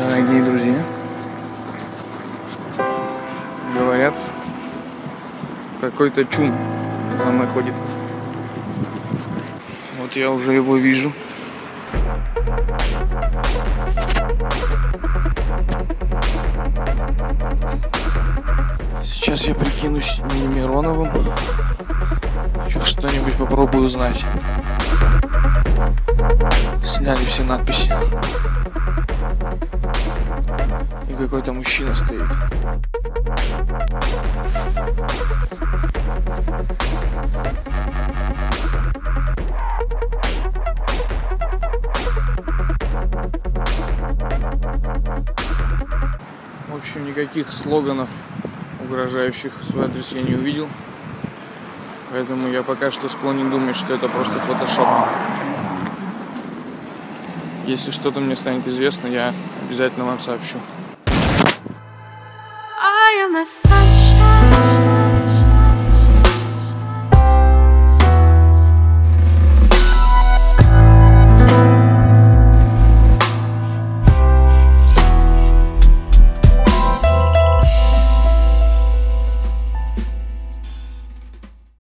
Дорогие друзья, говорят, какой-то чум за мной ходит. Вот я уже его вижу. Сейчас я прикинусь не Мироновым. Еще что-нибудь попробую узнать. Сняли все надписи. Какой-то мужчина стоит. В общем, никаких слоганов, угрожающих в свой адрес, я не увидел. Поэтому я пока что склонен думать, что это просто фотошоп. Если что-то мне станет известно, я обязательно вам сообщу. Massage. sunshine.